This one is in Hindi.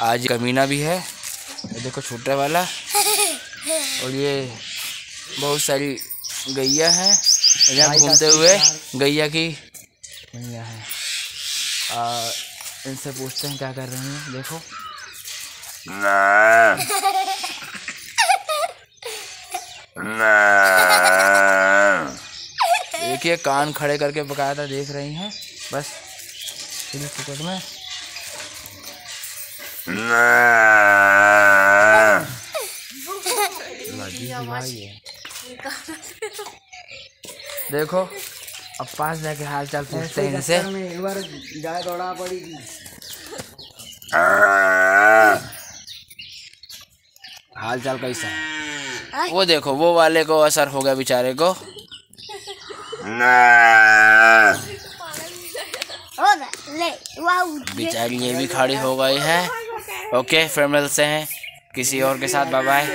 आज कमीना भी है। ये देखो छोटा वाला। और ये बहुत सारी गैया है। यहाँ घूमते हुए गैया की गैया है। आ, इनसे पूछते हैं क्या कर रहे हैं। देखो। एक ये कान खड़े करके बकायदा देख रही हैं। बस। में। देखो अब पास जाके हाल चाल पूछते हैं इनसे। एक दौड़ा पड़ी हाल चाल कैसा है? वो देखो वो वाले को असर हो गया बेचारे को। बेचारी ये भी खड़ी हो गई है। ओके फिर मिलते हैं। किसी और के साथ बाय बाय